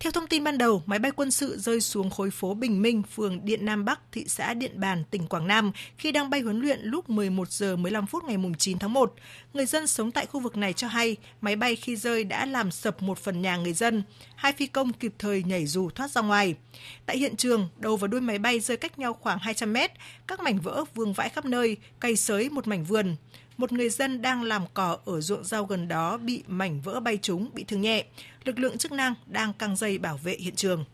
Theo thông tin ban đầu, máy bay quân sự rơi xuống khối phố Bình Minh, phường Điện Nam Bắc, thị xã Điện Bàn, tỉnh Quảng Nam khi đang bay huấn luyện lúc 11 giờ 15 phút ngày 9 tháng 1. Người dân sống tại khu vực này cho hay, máy bay khi rơi đã làm sập một phần nhà người dân. Hai phi công kịp thời nhảy dù thoát ra ngoài. Tại hiện trường, đầu và đuôi máy bay rơi cách nhau khoảng 200 mét, các mảnh vỡ vương vãi khắp nơi, cây sới một mảnh vườn một người dân đang làm cỏ ở ruộng rau gần đó bị mảnh vỡ bay trúng, bị thương nhẹ. Lực lượng chức năng đang căng dây bảo vệ hiện trường.